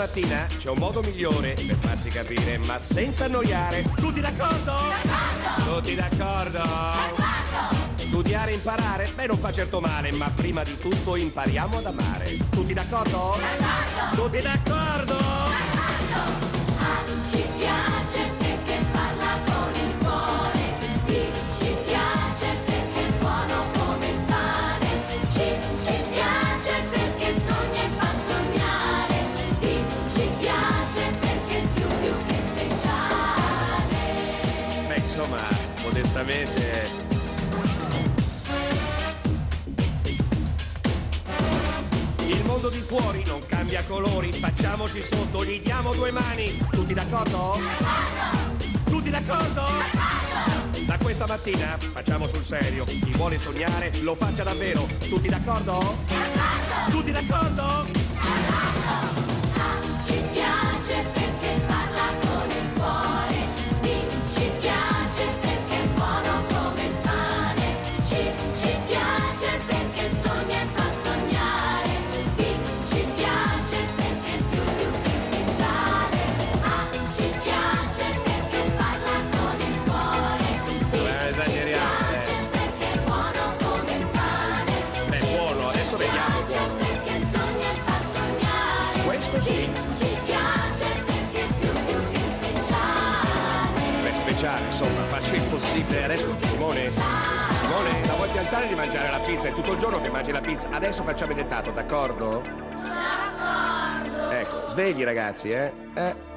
mattina c'è un modo migliore per farsi capire, ma senza annoiare. Tutti d'accordo? D'accordo! Tutti d'accordo? D'accordo! Studiare imparare? Beh, non fa certo male, ma prima di tutto impariamo ad amare. Tutti d'accordo? D'accordo! Tutti d'accordo? D'accordo! Insomma, modestamente... Il mondo di fuori non cambia colori, facciamoci sotto, gli diamo due mani. Tutti d'accordo? Tutti d'accordo? Da questa mattina facciamo sul serio. Chi vuole sognare lo faccia davvero. Tutti d'accordo? Tutti d'accordo? Insomma, faccio il possibile. Adesso, Simone, Simone, la vuoi piantare di mangiare la pizza? È tutto il giorno che mangi la pizza. Adesso facciamo il dettato, d'accordo? D'accordo. Ecco, svegli ragazzi, eh? Eh,